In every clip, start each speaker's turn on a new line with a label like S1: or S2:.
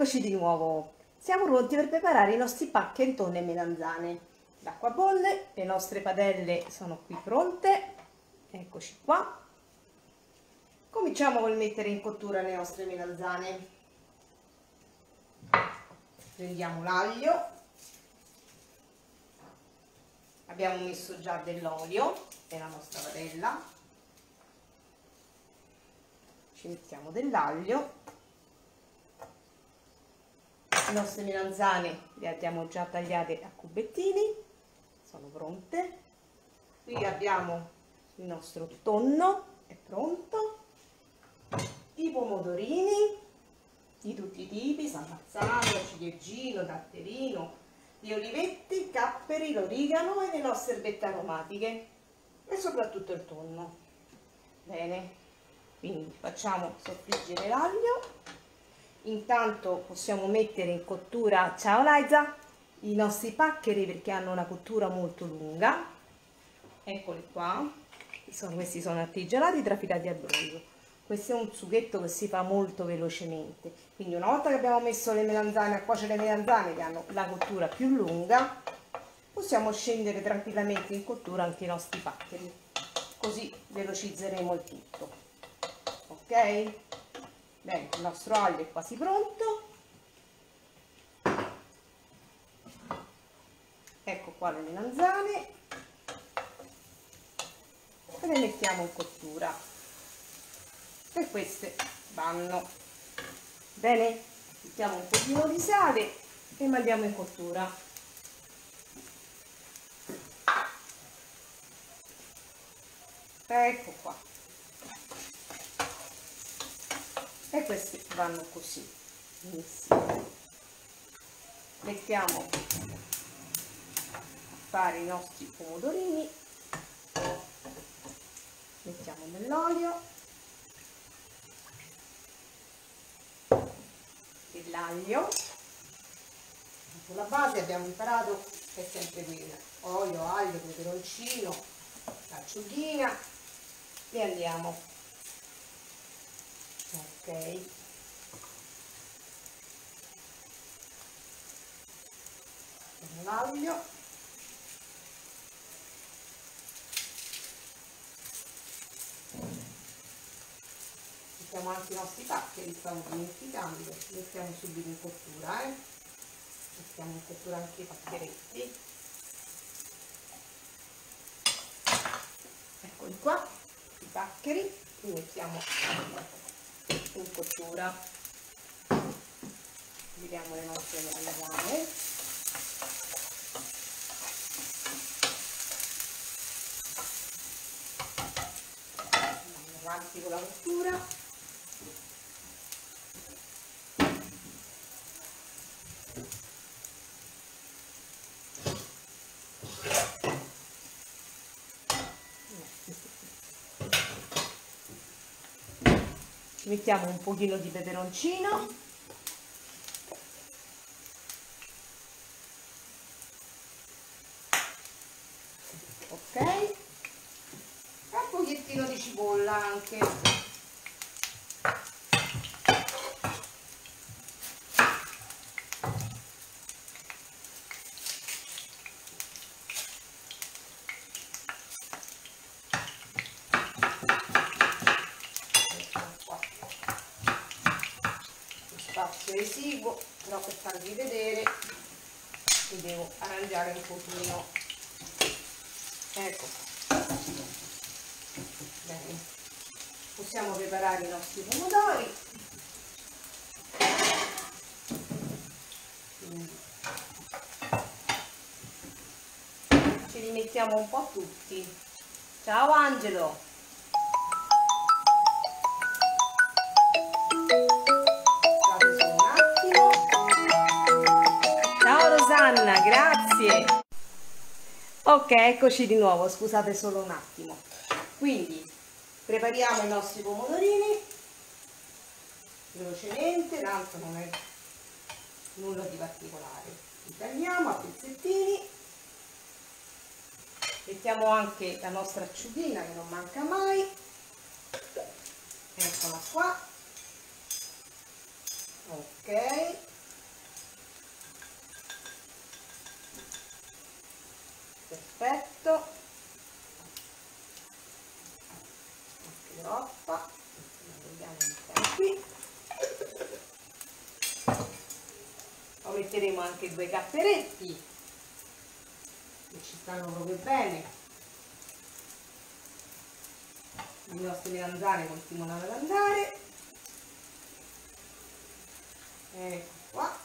S1: Eccoci di nuovo, siamo pronti per preparare i nostri paccheri tonno e melanzane. L'acqua bolle, le nostre padelle sono qui pronte, eccoci qua. Cominciamo col mettere in cottura le nostre melanzane. Prendiamo l'aglio, abbiamo messo già dell'olio nella nostra padella, ci mettiamo dell'aglio le nostre melanzane le abbiamo già tagliate a cubettini sono pronte. Qui abbiamo il nostro tonno è pronto. I pomodorini di tutti i tipi San Marzano, ciliegino, datterino gli olivetti, capperi, l'origano e le nostre erbette aromatiche. E soprattutto il tonno. Bene quindi facciamo soffriggere l'aglio intanto possiamo mettere in cottura ciao Liza i nostri paccheri perché hanno una cottura molto lunga. Eccoli qua. Sono, questi sono artigianati trafilati a brodo. Questo è un sughetto che si fa molto velocemente. Quindi una volta che abbiamo messo le melanzane a cuocere le melanzane che hanno la cottura più lunga possiamo scendere tranquillamente in cottura anche i nostri paccheri. Così velocizzeremo il tutto. Ok Bene, il nostro aglio è quasi pronto. Ecco qua le melanzane. E le mettiamo in cottura. E queste vanno. Bene, mettiamo un pochino di sale e mandiamo in cottura. Ecco qua. E questi vanno così. Insieme mettiamo a fare i nostri pomodorini. Mettiamo dell'olio dell'aglio sulla base abbiamo imparato è sempre quella olio, aglio, peperoncino l'acciughina e andiamo ok. L'aglio mettiamo anche i nostri pacchi li stavo dimenticando mettiamo subito in cottura eh? mettiamo in cottura anche i paccheretti. Eccoli qua i paccheri li mettiamo in cottura giriamo le nostre andiamo avanti con la cottura mettiamo un pochino di peperoncino. Ok. E un pochettino di cipolla anche però per farvi vedere mi devo arrangiare un pochino ecco. Bene. Possiamo preparare i nostri pomodori. Ce li mettiamo un po' tutti. Ciao Angelo Anna, grazie. Ok, eccoci di nuovo, scusate solo un attimo. Quindi prepariamo i nostri pomodorini velocemente, tanto non è nulla di particolare. Li tagliamo a pezzettini. Mettiamo anche la nostra acciughina che non manca mai. Eccola qua. Ok perfetto. Anche troppa vediamo qui. Poi metteremo anche due capperetti. Che ci stanno proprio bene. Le nostre melanzane continuano ad andare. Ecco qua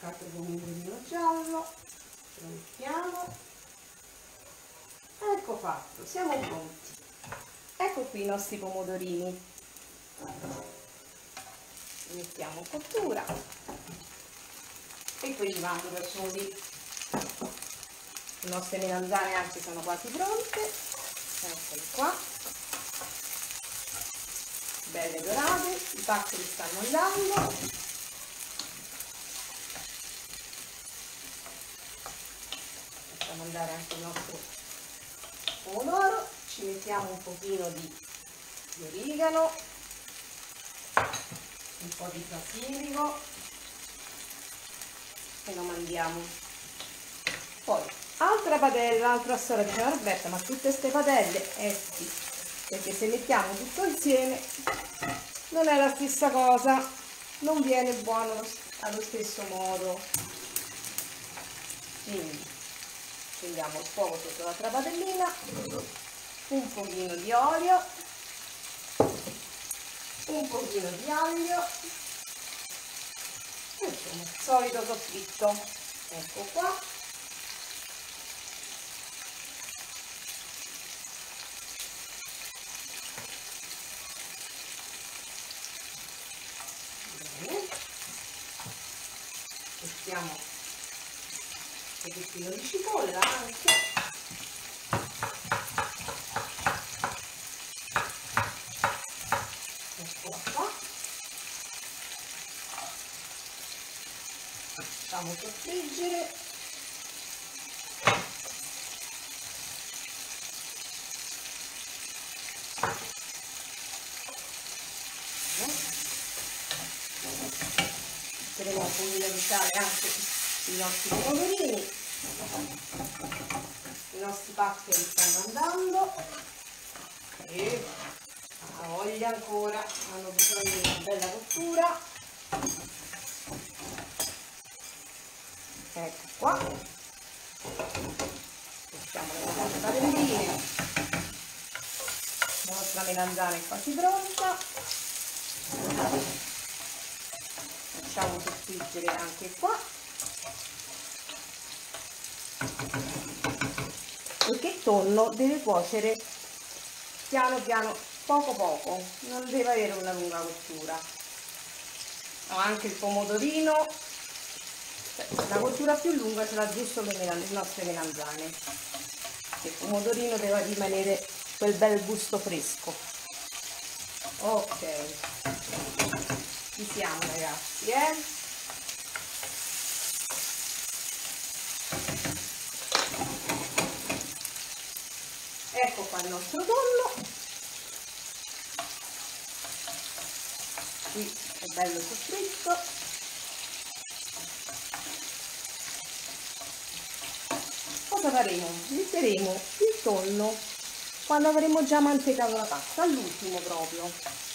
S1: attaccato con un giallo. Lo mettiamo. Ecco fatto siamo pronti. Ecco qui i nostri pomodorini. Mettiamo cottura. E poi li da soli. Le nostre melanzane anche sono quasi pronte. Eccole qua. Belle dorate i pacchi stanno andando facciamo andare anche il nostro pomodoro. Ci mettiamo un pochino di, di origano un po' di basilico e lo mandiamo. Poi altra padella altra storia di Roberta ma tutte queste padelle eh sì perché se mettiamo tutto insieme non è la stessa cosa non viene buono allo stesso modo. Quindi scendiamo il fuoco sotto l'altra padellina un pochino di olio un pochino di aglio e insomma il solito soffritto ecco qua bene mettiamo un pochettino di anche facciamo soffriggere metteremo un pochino di sale anche i nostri pomodorini paccheri stanno andando. E a voglia ancora hanno bisogno di una bella cottura. Ecco qua. Mettiamo le patatine la nostra melanzana è quasi pronta facciamo soffriggere anche qua il tonno deve cuocere piano piano poco poco non deve avere una lunga cottura. Anche il pomodorino la cottura più lunga ce l'ha giusto le, le nostre melanzane. Il pomodorino deve rimanere quel bel gusto fresco. Ok. Ci siamo ragazzi eh ecco qua il nostro tonno qui è bello soffritto cosa faremo? Metteremo il tonno quando avremo già mantecato la pasta, all'ultimo proprio,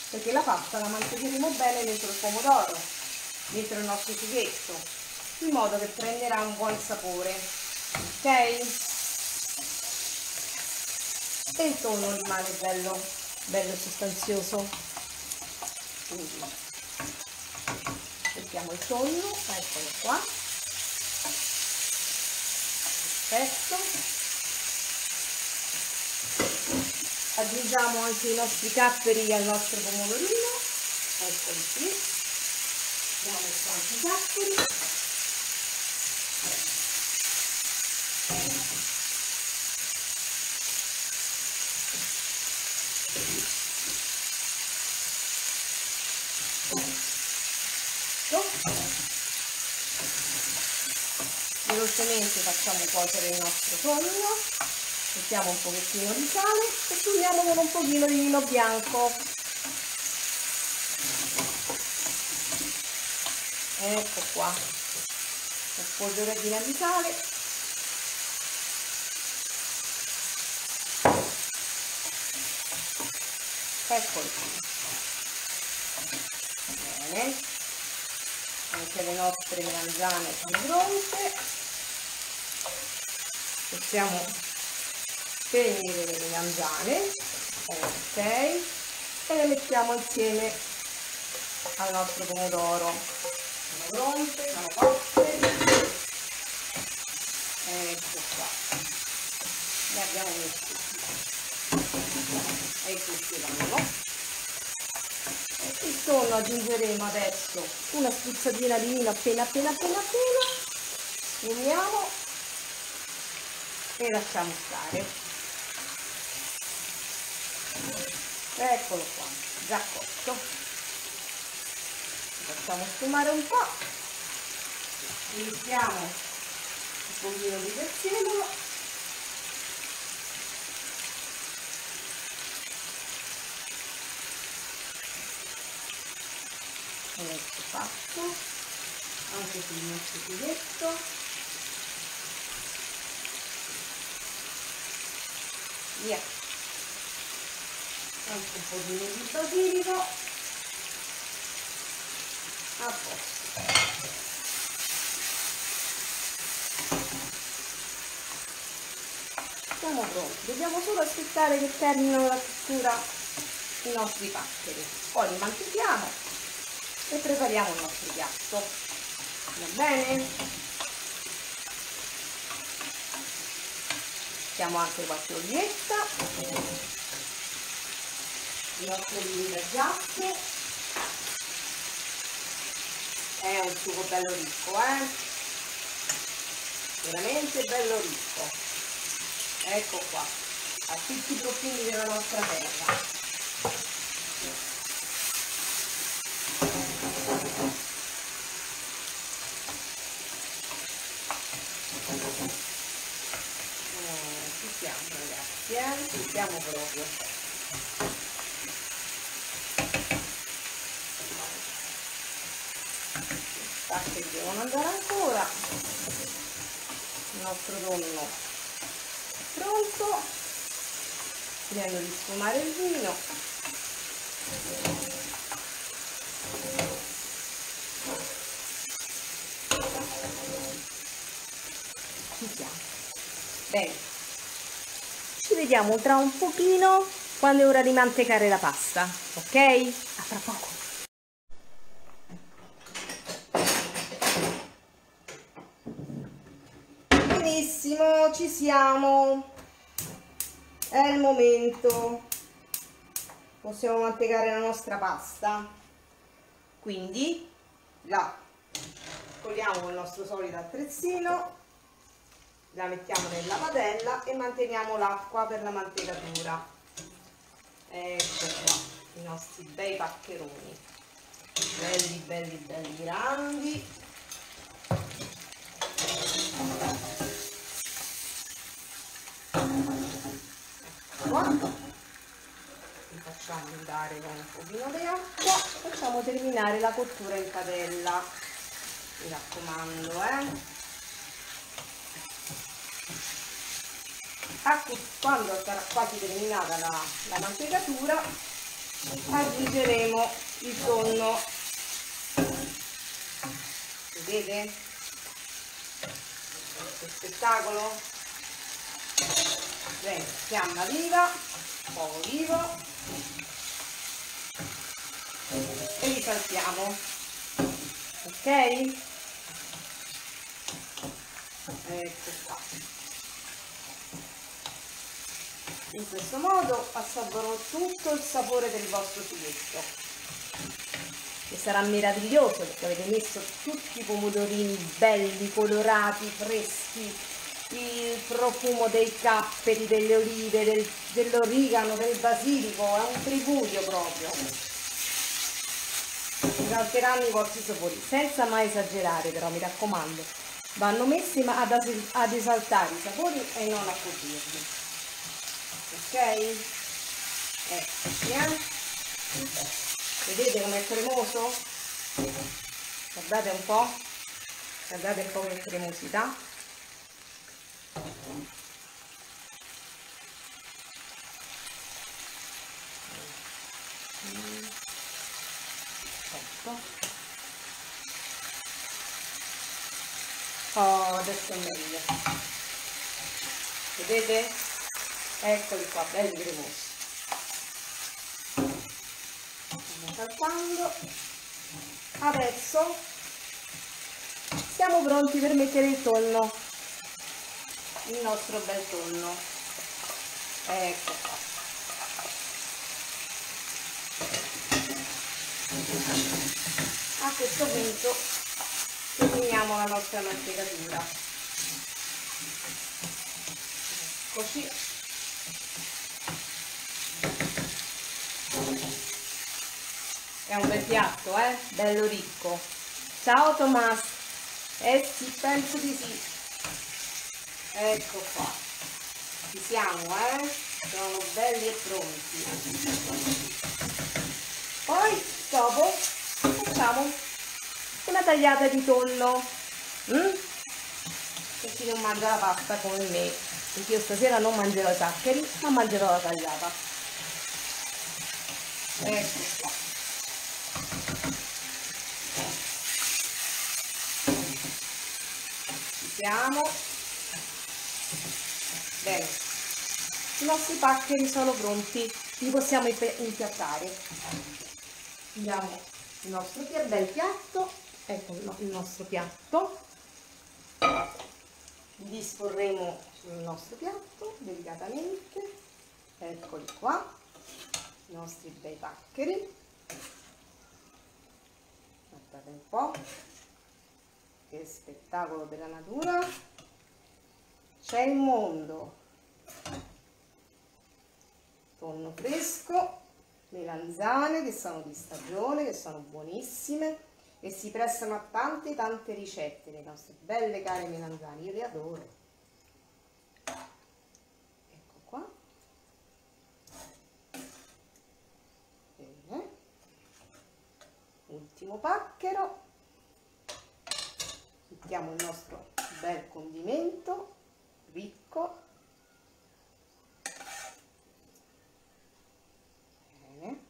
S1: perché la pasta la mantecheremo bene dentro il pomodoro, dentro il nostro sughetto, in modo che prenderà un buon sapore, ok? E il tonno rimane bello, bello sostanzioso. Quindi mettiamo il tonno, eccolo qua. Perfetto. Aggiungiamo anche i nostri capperi al nostro pomodorino. Eccoli qui. Abbiamo messo anche i capperi velocemente facciamo cuocere il nostro tonno, mettiamo un pochettino di sale e chiudiamo con un pochino di vino bianco. Ecco qua, un po' di sale. Eccolo qua. Bene, anche le nostre melanzane sono pronte possiamo spegnere le melanzane ok e le mettiamo insieme al nostro pomodoro. Sono pronte sono cotte. Ecco qua. Le abbiamo messe. E cuciranno il tonno aggiungeremo adesso una spruzzatina di vino appena appena appena appena e lasciamo stare. Eccolo qua già cotto. Lasciamo sfumare un po' iniziamo un pochino di prezzemolo ecco fatto anche sul nostro filetto via. Anche un po' di basilico. A posto. Siamo pronti. Dobbiamo solo aspettare che terminino la cottura i nostri paccheri. Poi li mantichiamo e prepariamo il nostro piatto. Va bene mettiamo anche qualche olietta. Il nostro olio da giacche è un sugo bello ricco eh? Veramente bello ricco. Ecco qua a tutti i profili della nostra terra ci siamo proprio. Che devono andare ancora. Il nostro tonno. Pronto? Finendo di sfumare il vino vediamo tra un pochino quando è ora di mantecare la pasta, ok? A tra poco. Benissimo, ci siamo. È il momento. Possiamo mantecare la nostra pasta. Quindi la cogliamo con il nostro solito attrezzino la mettiamo nella padella e manteniamo l'acqua per la mantecatura ecco qua i nostri bei paccheroni. Belli belli belli grandi. Ecco qua. Li facciamo andare con un pochino di acqua. Facciamo terminare la cottura in padella. Mi raccomando eh quando sarà quasi terminata la, la mantecatura aggiungeremo il tonno. Vedete che spettacolo? Bene fiamma viva fuoco vivo. E li saltiamo ok? Ecco qua in questo modo assorbono tutto il sapore del vostro sughetto. Che sarà meraviglioso perché avete messo tutti i pomodorini belli, colorati, freschi il profumo dei capperi, delle olive, del, dell'origano, del basilico, è un tripudio proprio. Esalteranno i vostri sapori senza mai esagerare però mi raccomando. Vanno messi ad, ad esaltare i sapori e non a coprirli ecco eh? vedete com'è cremoso? Guardate un po' guardate un po' che cremosità. Oh adesso è meglio. Vedete eccoli qua belli cremosi stiamo saltando. Adesso siamo pronti per mettere il tonno. Il nostro bel tonno. Ecco qua. A questo punto terminiamo la nostra mantecatura così è un bel piatto eh? Bello ricco. Ciao Tomas eh sì penso di sì. Ecco qua. Ci siamo eh? Sono belli e pronti. Poi dopo facciamo una tagliata di tonno. Mm? per chi non mangia la pasta come me? Perché io stasera non mangerò i saccheri ma mangerò la tagliata. Ecco siamo bene. I nostri paccheri sono pronti. Li possiamo impiattare. Andiamo. Il nostro bel piatto. Ecco il nostro piatto. Disporremo sul nostro piatto delicatamente. Eccoli qua. I nostri bei paccheri. Guardate un po' che spettacolo della natura c'è il mondo tonno fresco melanzane che sono di stagione che sono buonissime e si prestano a tante tante ricette le nostre belle care melanzane, io le adoro. Ecco qua. Bene. Ultimo pacchero. Mettiamo il nostro bel condimento ricco. Bene.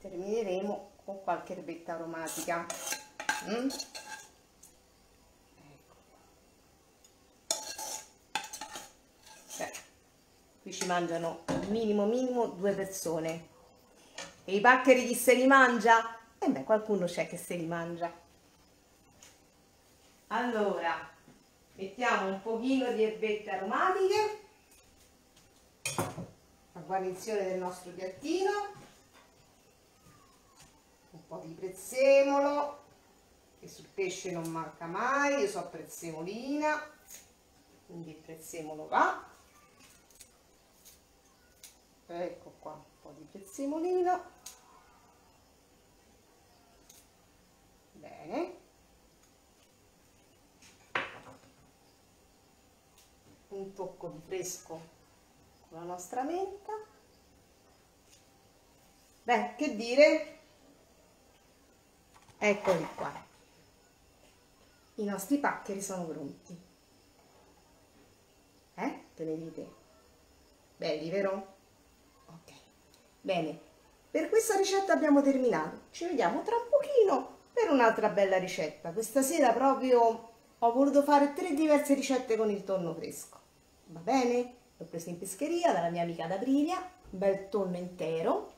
S1: Termineremo con qualche erbetta aromatica. Mm? Ecco. Qui ci mangiano minimo minimo due persone. E i paccheri chi se li mangia? E beh, qualcuno c'è che se li mangia. Allora, mettiamo un pochino di erbette aromatiche, la guarnizione del nostro piattino po' di prezzemolo che sul pesce non manca mai io so prezzemolina quindi il prezzemolo va. Ecco qua un po' di prezzemolino bene un tocco di fresco con la nostra menta beh che dire Eccoli qua. I nostri paccheri sono pronti. Eh? Che ne dite? Belli, vero? Ok. Bene. Per questa ricetta abbiamo terminato. Ci vediamo tra un pochino per un'altra bella ricetta. Questa sera proprio ho voluto fare tre diverse ricette con il tonno fresco. Va bene? L'ho preso in pescheria dalla mia amica D'Aprilia, un bel tonno intero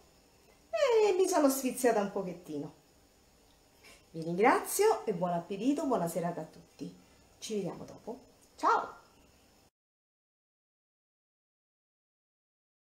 S1: e mi sono sfiziata un pochettino. Vi ringrazio e buon appetito, buona serata a tutti. Ci vediamo dopo. Ciao!